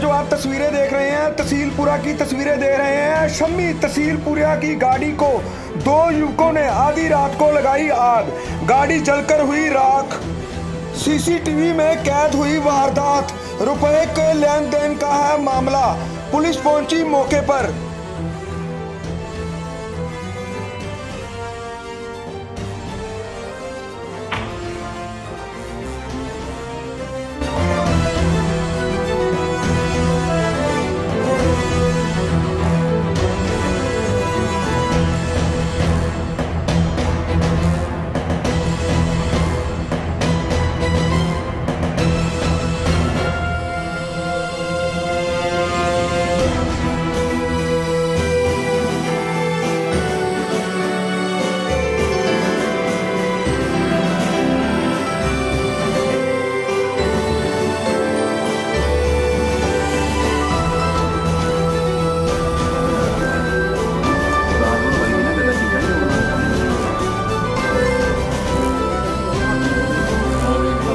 जो आप तस्वीरें देख रहे हैं तहसीलपुरा की तस्वीरें दे रहे हैं, शम्मी तहसीलपुरा की गाड़ी को दो युवकों ने आधी रात को लगाई आग। गाड़ी जलकर हुई राख। सीसीटीवी में कैद हुई वारदात। रुपए के लेन देन का है मामला। पुलिस पहुँची मौके पर।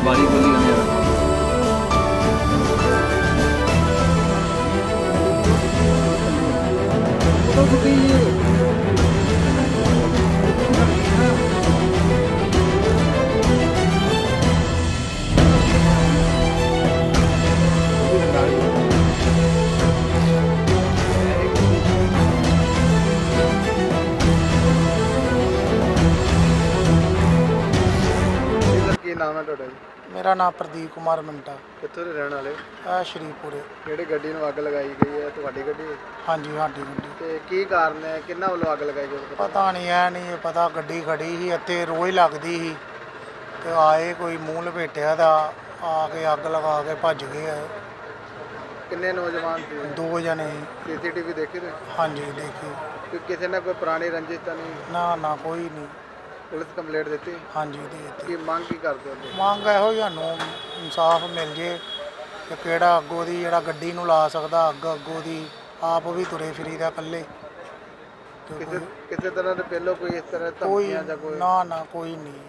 ਬਾਰੀ ਖੋਲੀ ਜਾਂਦੀ ਆ। ਸਰ ਕੀ ਨਾਮ ਹੈ ਤੁਹਾਡਾ ਜੀ? ਮੇਰਾ ਨਾਮ ਪ੍ਰਦੀਪ ਕੁਮਾਰ ਮਿੰਟਾ। ਕਿੱਥੋਂ ਦੇ ਰਹਿਣ ਵਾਲੇ ਹੋ? ਇਹ ਸ਼੍ਰੀਪੁਰੇ। ਕਿਹੜੀ ਗੱਡੀ ਨੂੰ ਅੱਗ ਲਗਾਈ ਗਈ ਹੈ? ਤੁਹਾਡੀ ਗੱਡੀ ਹੈ? ਹਾਂਜੀ ਸਾਡੀ ਗੱਡੀ। ਤੇ ਕੀ ਕਾਰਨ ਹੈ? ਕਿੰਨਾ ਵੱਲੋਂ ਅੱਗ ਲਗਾਈ ਗਈ? ਹੈ? ਪਤਾ ਨਹੀਂ ਐ ਨਹੀਂ ਇਹ ਪਤਾ ਗੱਡੀ ਖੜੀ ਸੀ ਇੱਥੇ ਰੋਜ਼ ਲੱਗਦੀ ਸੀ। ਤੇ ਆਏ ਕੋਈ ਮੂੰਹ ਲਪੇਟਿਆ ਦਾ ਆ ਕੇ ਅੱਗ ਲਗਾ ਕੇ ਭੱਜ ਗਏ ਆ। ਕਿੰਨੇ ਨੌਜਵਾਨ ਸੀ? ਦੋ ਜਣੇ। ਸੀ। ਸੀਸੀਟੀਵੀ ਦੇਖੀ ਤੇ ਹਾਂਜੀ ਦੇਖੀ। ਕਿ ਕਿਸੇ ਨੇ ਕੋਈ ਪੁਰਾਣੀ ਰੰਜਿਸ਼ ਤਾਂ ਨਹੀਂ? ਨਾ ਨਾ ਕੋਈ ਨਹੀਂ ਪੁਲਿਸ ਕੰਪਲੇਂਟ ਦਿੱਤੀ? ਹਾਂਜੀ ਦੇ ਦਿੱਤੀ। ਕੀ ਮੰਗ ਕੀ ਕਰਦੇ ਹੋ ਤੁਸੀਂ? ਮੰਗ ਇਹੋ ਹੀ ਸਾਨੂੰ ਇਨਸਾਫ ਮਿਲ ਜੇ ਕਿ ਕਿਹੜਾ ਅੱਗੋਂ ਦੀ ਜਿਹੜਾ ਗੱਡੀ ਨੂੰ ਲਾ ਸਕਦਾ ਅੱਗ ਅੱਗੋਂ ਦੀ ਆਪ ਵੀ ਤੁਰੇ ਫਿਰੀਦਾ ਇਕੱਲੇ। ਤੇ ਕਿਸੇ ਕੋਈ- ਕਿਸੇ ਤਰ੍ਹਾਂ ਦੇ ਪਹਿਲੋਂ ਕੋਈ ਇਸ ਤਰ੍ਹਾਂ ਕੋਈ ਧਮਕੀਆਂ ਜਾਂ ਕੋਈ ਨਾ ਨਾ ਕੋਈ ਨਹੀਂ।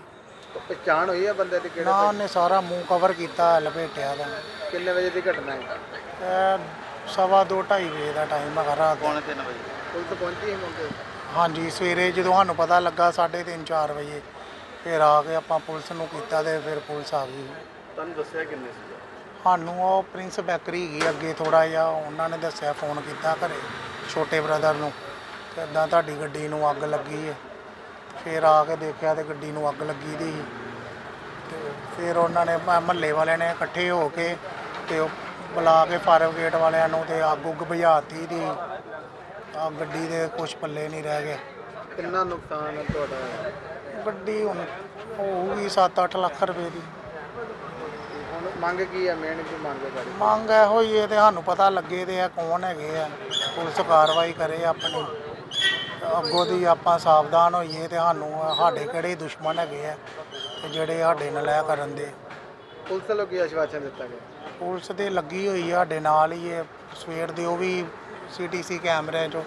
ਪਛਾਣ ਹੋਈ ਹੈ ਬੰਦੇ ਦੀ ਕਿਹੜੇ ਨਾ ਉਹਨੇ ਸਾਰਾ ਮੂੰਹ ਕਵਰ ਕੀਤਾ ਲਪੇਟਿਆ ਦਾ ਕਿੰਨੇ ਵਜੇ ਦੀ ਘਟਨਾ ਹੈ? ਇਹ ਸਵਾ ਦੋ ਢਾਈ ਵਜੇ ਦਾ ਟਾਈਮ ਹੈਗਾ ਰਾਤ ਦਾ। ਪੁਲਿਸ ਪਹੁੰਚੀ ਹੈ ਮੌਕੇ ਤੇ? ਹਾਂਜੀ ਸਵੇਰੇ ਜਦੋਂ ਸਾਨੂੰ ਪਤਾ ਲੱਗਾ 3:30 4 ਵਜੇ ਫਿਰ ਆ ਕੇ ਆਪਾਂ ਪੁਲਿਸ ਨੂੰ ਕੀਤਾ ਤੇ ਫਿਰ ਪੁਲਿਸ ਆ ਗਈ। ਤੁਹਾਨੂੰ ਦੱਸਿਆ ਕਿੰਨੇ ਸੀ? ਸਾਨੂੰ ਉਹ ਪ੍ਰਿੰਸ ਬੈਕਰੀ ਹੈਗੀ ਅੱਗੇ ਥੋੜਾ ਜਿਹਾ ਉਹਨਾਂ ਨੇ ਦੱਸਿਆ ਫੋਨ ਕੀਤਾ ਘਰੇ ਛੋਟੇ ਬ੍ਰਦਰ ਨੂੰ ਕਿ ਇੱਦਾਂ ਤੁਹਾਡੀ ਗੱਡੀ ਨੂੰ ਅੱਗ ਲੱਗੀ ਹੈ ਫਿਰ ਆ ਕੇ ਦੇਖਿਆ ਤੇ ਗੱਡੀ ਨੂੰ ਅੱਗ ਲੱਗੀ ਦੀ ਸੀ। ਤੇ ਫਿਰ ਉਹਨਾਂ ਨੇ ਮਹੱਲੇ ਵਾਲਿਆਂ ਨੇ ਇਕੱਠੇ ਹੋ ਕੇ ਤੇ ਉਹ ਬੁਲਾ ਕੇ ਫਾਇਰ ਬ੍ਰਿਗੇਡ ਵਾਲਿਆਂ ਨੂੰ ਤੇ ਅੱਗ ਉੱਗ ਬੁਝਾਤੀ ਦੀ ਆ ਗੱਡੀ ਦੇ ਕੁਝ ਪੱਲੇ ਨਹੀਂ ਰਹਿ ਗਿਆ ਕਿੰਨਾ ਨੁਕਸਾਨ ਹੈ ਤੁਹਾਡਾ? ਗੱਡੀ ਹੁਣ ਹੋਊਗੀ 7-8 ਲੱਖ ਰੁਪਏ ਦੀ। ਹੁਣ ਮੰਗ ਕੀ ਹੈ? ਮੇਨ ਕੀ ਮੰਗ ਹੈ ਤੁਹਾਡੀ? ਮੰਗ ਇਹੋ ਹੀ ਹੈ ਤੇ ਸਾਨੂੰ ਪਤਾ ਲੱਗੇ ਤੇ ਆ ਕੌਣ ਹੈਗੇ ਆ। ਪੁਲਿਸ ਕਾਰਵਾਈ ਕਰੇ ਆਪਣੀ। ਅੱਗੋਂ ਦੀ ਆਪਾਂ ਸਾਵਧਾਨ ਹੋਈਏ ਤੇ ਸਾਨੂੰ ਸਾਡੇ ਕਿਹੜੇ ਦੁਸ਼ਮਣ ਹੈਗੇ ਆ ਤੇ ਜਿਹੜੇ ਸਾਡੇ ਨਾਲ ਇਹ ਕਰਨ ਦੇ। ਪੁਲਿਸ ਵੱਲੋਂ ਕੀ ਆਸ਼ਵਾਸਨ ਦਿੱਤਾ ਗਿਆ? ਪੁਲਿਸ ਦੇ ਲੱਗੀ ਹੋਈ ਆ ਸਾਡੇ ਨਾਲ ਹੀ ਇਹ। ਸਵੇਰ ਦੇ ਉਹ ਵੀ ਸੀਟੀਸੀ ਕੈਮਰਿਆਂ 'ਚੋਂ।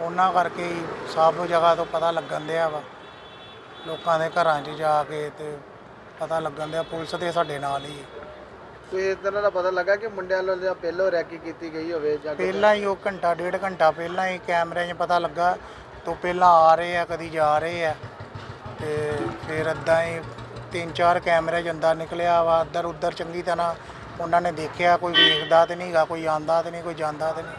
ਉਹਨਾਂ ਕਰਕੇ ਹੀ ਸਭ ਜਗ੍ਹਾ ਤੋਂ ਪਤਾ ਲੱਗਣ ਦਿਆ ਵਾ। ਲੋਕਾਂ ਦੇ ਘਰਾਂ 'ਚ ਜਾ ਕੇ ਤੇ ਪਤਾ ਲੱਗਣ ਦਿਆ ਪੁਲਿਸ ਦੇ ਸਾਡੇ ਨਾਲ ਹੀ ਹੈ ਕੋਈ ਇਸ ਤਰ੍ਹਾਂ ਦਾ ਪਤਾ ਲੱਗਾ ਕਿ ਮੁੰਡਿਆਂ ਵੱਲੋਂ ਜਾਂ ਪਹਿਲੋਂ ਰੈਕੀ ਕੀਤੀ ਗਈ ਹੋਵੇ ਜਾਂ? ਪਹਿਲਾਂ ਹੀ ਉਹ ਘੰਟਾ ਡੇਢ ਘੰਟਾ ਪਹਿਲਾਂ ਹੀ ਕੈਮਰਿਆਂ 'ਚ ਪਤਾ ਲੱਗਾ ਤੋਂ ਪਹਿਲਾਂ ਆ ਰਹੇ ਆ ਕਦੀ ਜਾ ਰਹੇ ਆ। ਤੇ ਫਿਰ ਅੱਦਾਂ ਹੀ ਤਿੰਨ ਚਾਰ ਕੈਮਰੇ 'ਚ ਅੰਦਰ ਨਿਕਲਿਆ ਵਾ ਇੱਧਰ ਉੱਧਰ ਚੰਗੀ ਤਰ੍ਹਾਂ। ਉਹਨਾਂ ਨੇ ਦੇਖਿਆ ਕੋਈ ਵੇਖਦਾ ਤੇ ਨਹੀਂਗਾ ਕੋਈ ਆਂਦਾ ਤੇ ਨਹੀਂ ਕੋਈ ਜਾਂਦਾ ਤੇ ਨਹੀਂ।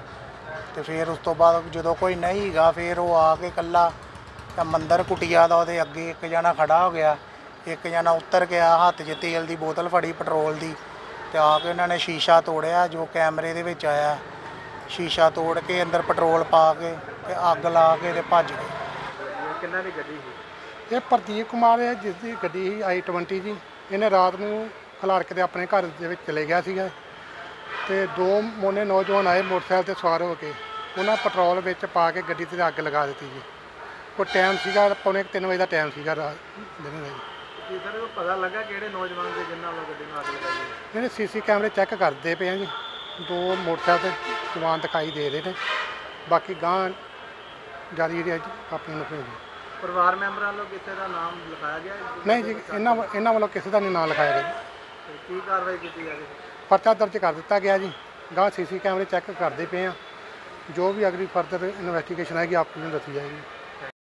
ਤੇ ਫਿਰ ਉਸ ਤੋਂ ਬਾਅਦ ਜਦੋਂ ਕੋਈ ਨਹੀਂ ਹੈਗਾ ਫਿਰ ਉਹ ਆ ਕੇ ਕੱਲਾ ਤਾਂ ਮੰਦਰ ਕੁਟਿਆ ਦਾ ਉਹਦੇ ਅੱਗੇ ਇੱਕ ਜਣਾ ਖੜਾ ਹੋ ਗਿਆ। ਇੱਕ ਜਣਾ ਉੱਤਰ ਗਿਆ ਹੱਥ 'ਚ ਤੇਲ ਦੀ ਬੋਤਲ ਫੜੀ ਪੈਟਰੋਲ ਦੀ ਤੇ ਆ ਕੇ ਉਹਨਾਂ ਨੇ ਸ਼ੀਸ਼ਾ ਤੋੜਿਆ ਜੋ ਕੈਮਰੇ ਦੇ ਵਿੱਚ ਆਇਆ। ਸ਼ੀਸ਼ਾ ਤੋੜ ਕੇ ਅੰਦਰ ਪੈਟਰੋਲ ਪਾ ਕੇ ਤੇ ਅੱਗ ਲਾ ਕੇ ਤੇ ਭੱਜ ਗਏ। ਕਿੰਨਾ ਦੀ ਗੱਡੀ ਸੀ? ਇਹ ਪ੍ਰਦੀਪ ਕੁਮਾਰ ਹੈ ਜਿਸ ਦੀ ਗੱਡੀ ਸੀ ਆਈ 20 ਜੀ ਇਹਨੇ ਰਾਤ ਨੂੰ ਖਲਾਰਕ ਦੇ ਆਪਣੇ ਘਰ ਦੇ ਵਿੱਚ ਚਲੇ ਗਿਆ ਸੀਗਾ। ਤੇ ਦੋ ਮੋਨੇ ਨੌਜਵਾਨ ਆਏ ਮੋਟਰਸਾਈਕਲ ਤੇ ਸਵਾਰ ਹੋ ਕੇ। ਉਹਨਾਂ ਪੈਟਰੋਲ ਵਿੱਚ ਪਾ ਕੇ ਗੱਡੀ ਤੇ ਅੱਗ ਲਗਾ ਦਿੱਤੀ ਜੀ। ਉਹ ਟਾਈਮ ਸੀਗਾ ਪੌਣੇ 3 ਵਜੇ ਦਾ ਟਾਈਮ ਸੀਗਾ ਰਾਤ ਦਿਨ ਦਾ ਜੀ ਕੀ ਸਰ ਉਹ ਪਤਾ ਲੱਗਾ ਕਿਹੜੇ ਨੌਜਵਾਨ ਦੇ ਜਿਨ੍ਹਾਂ ਵੱਲੋਂ ਗੱਡੀ ਨੂੰ ਅੱਗ ਲਗਾਈ ਹੈ? ਇਹਨੇ ਸੀਸੀ ਕੈਮਰੇ ਚੈੱਕ ਕਰਦੇ ਪਏ ਆ ਜੀ। ਦੋ ਮੋਟਰਸਾਈਕਲ ਤੇ ਜਵਾਨ ਦਿਖਾਈ ਦੇ ਰਹੇ ਨੇ। ਬਾਕੀ ਗਾਂ ਜਾਰੀ ਜਿਹੜੀ ਆਪਣੀ ਨੂੰ ਭੇਜੀ ਪਰਿਵਾਰ ਮੈਂਬਰਾਂ ਵੱਲੋਂ ਕਿਸੇ ਦਾ ਨਾਮ ਲਿਖਾਇਆ ਗਿਆ? ਹੈ? ਨਹੀਂ ਜੀ ਇਹਨਾਂ ਵੱ- ਇਹਨਾਂ ਵੱਲੋਂ ਕਿਸੇ ਦਾ ਨਹੀਂ ਨਾਂ ਲਿਖਾਇਆ ਗਿਆ ਜੀ। ਤੇ ਕੀ ਕਾਰਵਾਈ ਕੀਤੀ ਜਾ ਰਹੀ ਹੈ? ਪਰਚਾ ਦਰਜ ਕਰ ਦਿੱਤਾ ਗਿਆ ਜੀ। ਗਾਂ ਸੀਸੀ ਕੈਮਰੇ ਚੈੱਕ ਕਰਦੇ ਪਏ ਆ। ਜੋ ਵੀ ਅਗਲੀ ਫਰਦਰ ਇਨਵੈਸਟੀਗੇਸ਼ਨ ਆਏਗੀ ਆਪ ਨੂੰ ਦੱਸੀ ਜਾਏਗੀ।